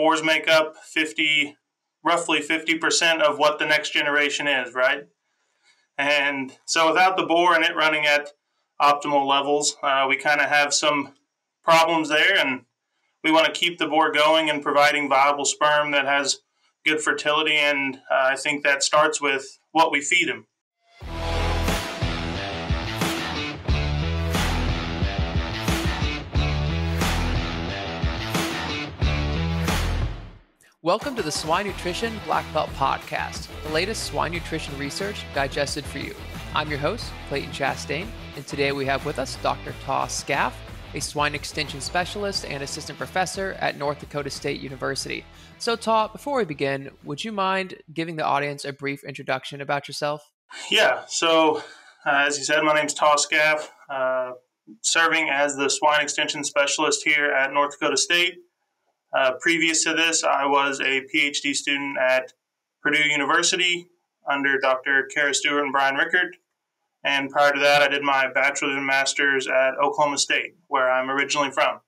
boars make up 50, roughly 50% of what the next generation is, right? And so without the boar and it running at optimal levels, uh, we kind of have some problems there. And we want to keep the boar going and providing viable sperm that has good fertility. And uh, I think that starts with what we feed him. Welcome to the Swine Nutrition Black Belt Podcast, the latest swine nutrition research digested for you. I'm your host, Clayton Chastain, and today we have with us Dr. Taw Scaff, a swine extension specialist and assistant professor at North Dakota State University. So, Taw, before we begin, would you mind giving the audience a brief introduction about yourself? Yeah, so uh, as you said, my name is Taw Scaff, uh, serving as the swine extension specialist here at North Dakota State. Uh, previous to this, I was a PhD student at Purdue University under Dr. Kara Stewart and Brian Richert. And prior to that, I did my bachelor's and master's at Oklahoma State, where I'm originally from.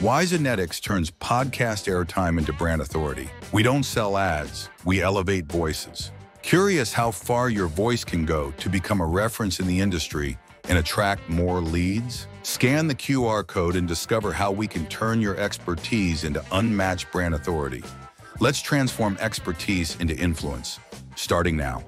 Wisenetix turns podcast airtime into brand authority. We don't sell ads, we elevate voices. Curious how far your voice can go to become a reference in the industry and attract more leads? Scan the QR code and discover how we can turn your expertise into unmatched brand authority. Let's transform expertise into influence, starting now.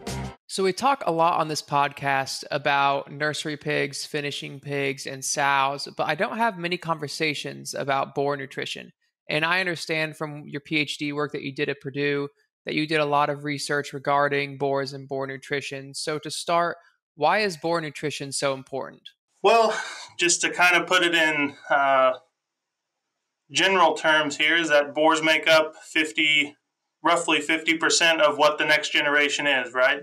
So, we talk a lot on this podcast about nursery pigs, finishing pigs, and sows, but I don't have many conversations about boar nutrition. And I understand from your PhD work that you did at Purdue that you did a lot of research regarding boars and boar nutrition. So, to start, why is boar nutrition so important? Well, just to kind of put it in uh, general terms here, is that boars make up 50, roughly 50% of what the next generation is, right?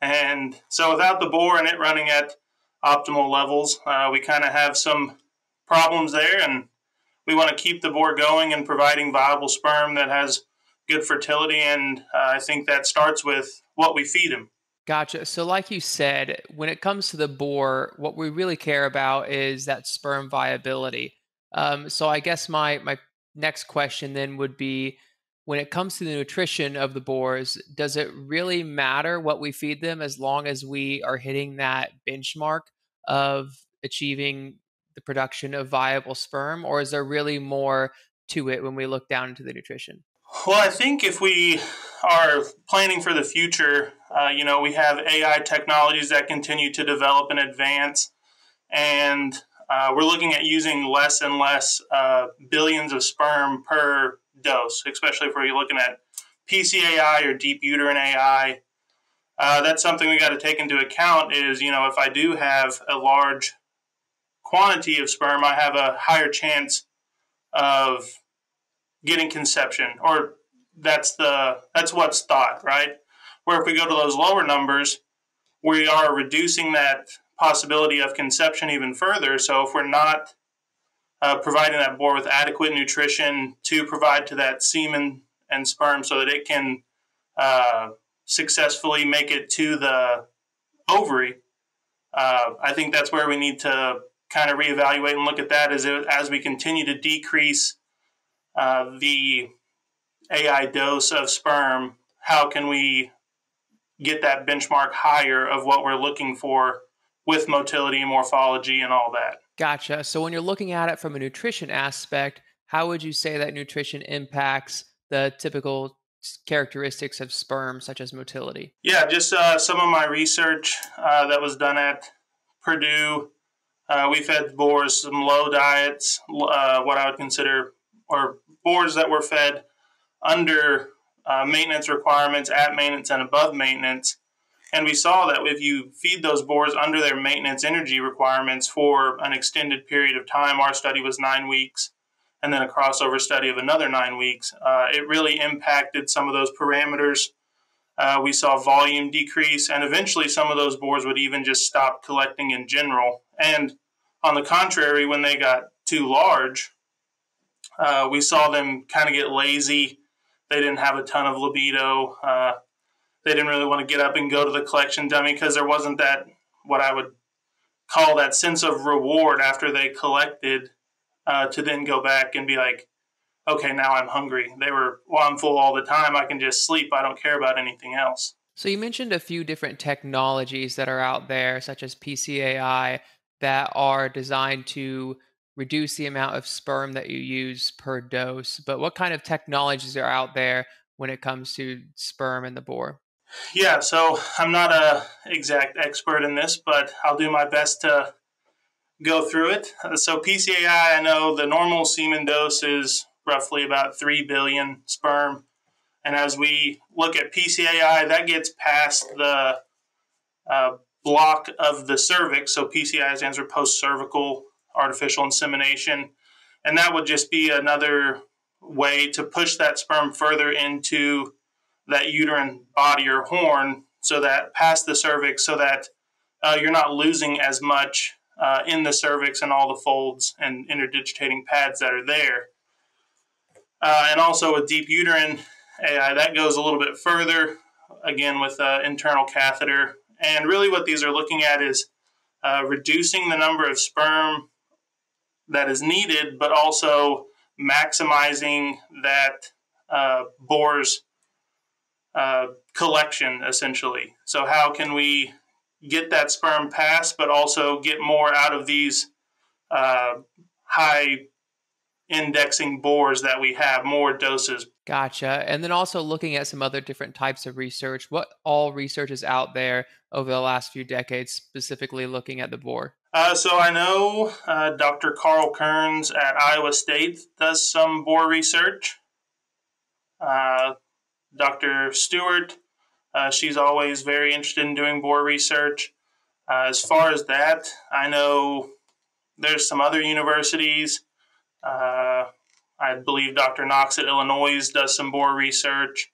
And so without the boar and it running at optimal levels, uh, we kind of have some problems there. And we want to keep the boar going and providing viable sperm that has good fertility. And uh, I think that starts with what we feed him. Gotcha. So, like you said, when it comes to the boar, what we really care about is that sperm viability. Um, so, I guess my my next question then would be, when it comes to the nutrition of the boars, does it really matter what we feed them as long as we are hitting that benchmark of achieving the production of viable sperm, or is there really more to it when we look down into the nutrition? Well, I think if we are planning for the future, uh, you know, we have AI technologies that continue to develop and advance, and uh, we're looking at using less and less uh, billions of sperm per dose, especially if we're looking at PCAI or deep uterine AI. Uh, that's something we got to take into account. Is you know, if I do have a large quantity of sperm, I have a higher chance of getting conception, or that's the that's what's thought, right? Where if we go to those lower numbers, we are reducing that possibility of conception even further. So if we're not uh, providing that boar with adequate nutrition to provide to that semen and sperm so that it can uh, successfully make it to the ovary, uh, I think that's where we need to kind of reevaluate and look at that as, it, as we continue to decrease uh, the AI dose of sperm, how can we get that benchmark higher of what we're looking for with motility, morphology, and all that? Gotcha. So when you're looking at it from a nutrition aspect, how would you say that nutrition impacts the typical characteristics of sperm, such as motility? Yeah, just uh, some of my research uh, that was done at Purdue. Uh, we fed boars some low diets, uh, what I would consider, or boars that were fed under uh, maintenance requirements, at maintenance, and above maintenance. And we saw that if you feed those boars under their maintenance energy requirements for an extended period of time, our study was nine weeks, and then a crossover study of another nine weeks, uh, it really impacted some of those parameters. Uh, we saw volume decrease, and eventually some of those boars would even just stop collecting in general. And on the contrary, when they got too large, uh, we saw them kind of get lazy they didn't have a ton of libido. Uh, they didn't really want to get up and go to the collection dummy because there wasn't that what I would call that sense of reward after they collected uh, to then go back and be like, okay, now I'm hungry. They were, well, I'm full all the time. I can just sleep. I don't care about anything else. So you mentioned a few different technologies that are out there, such as PCAI, that are designed to reduce the amount of sperm that you use per dose. But what kind of technologies are out there when it comes to sperm and the boar? Yeah, so I'm not a exact expert in this, but I'll do my best to go through it. So PCAI, I know the normal semen dose is roughly about 3 billion sperm. And as we look at PCAI, that gets past the uh, block of the cervix. So PCI stands for post cervical artificial insemination. And that would just be another way to push that sperm further into that uterine body or horn so that past the cervix so that uh, you're not losing as much uh, in the cervix and all the folds and interdigitating pads that are there. Uh, and also with deep uterine AI, that goes a little bit further, again with an internal catheter. And really, what these are looking at is uh, reducing the number of sperm that is needed, but also maximizing that uh, boar's uh, collection essentially. So, how can we get that sperm pass, but also get more out of these uh, high indexing boars that we have, more doses? Gotcha. And then also looking at some other different types of research. What all research is out there over the last few decades, specifically looking at the boar? Uh, so I know uh, Dr. Karl Kerns at Iowa State does some boar research. Uh, Dr. Stewart, uh, she's always very interested in doing boar research. Uh, as far as that, I know there's some other universities. Uh, I believe Dr. Knox at Illinois does some boar research.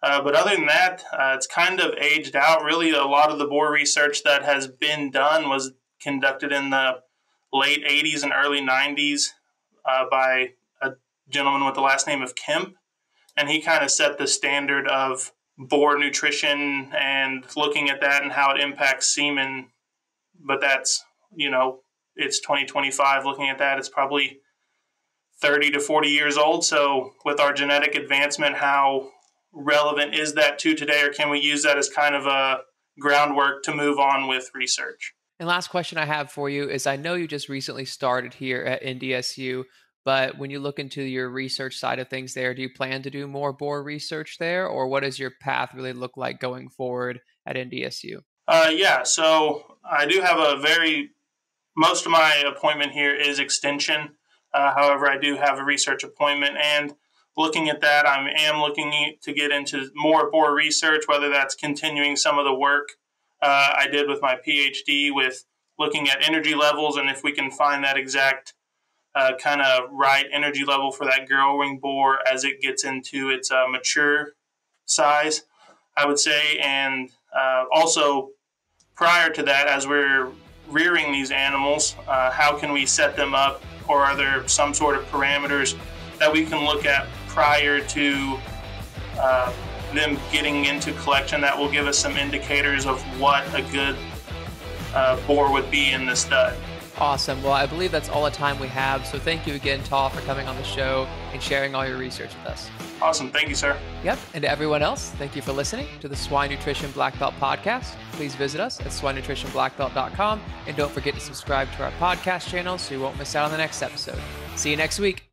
but other than that, it's kind of aged out. Really, a lot of the boar research that has been done was conducted in the late 80s and early 90s uh, by a gentleman with the last name of Kemp. And he kind of set the standard of boar nutrition and looking at that and how it impacts semen. But that's, you know, it's 2025. Looking at that, it's probably 30 to 40 years old. So, with our genetic advancement, how relevant is that to today, or can we use that as kind of a groundwork to move on with research? And last question I have for you is I know you just recently started here at NDSU, but when you look into your research side of things there, do you plan to do more boar research there, or what does your path really look like going forward at NDSU? Uh, yeah, so I do have a very, most of my appointment here is extension. Uh, however, I do have a research appointment, and looking at that, I am looking to get into more boar research, whether that's continuing some of the work uh, I did with my PhD with looking at energy levels and if we can find that exact uh, kind of right energy level for that growing boar as it gets into its uh, mature size, I would say. And uh, also, prior to that, as we're rearing these animals, uh, how can we set them up, or are there some sort of parameters that we can look at prior to? Them getting into collection that will give us some indicators of what a good uh, boar would be in the stud. Awesome. Well, I believe that's all the time we have. So thank you again, Taw, for coming on the show and sharing all your research with us. Awesome. Thank you, sir. Yep. And to everyone else, thank you for listening to the Swine Nutrition Black Belt podcast. Please visit us at swinenutritionblackbelt.com and don't forget to subscribe to our podcast channel so you won't miss out on the next episode. See you next week.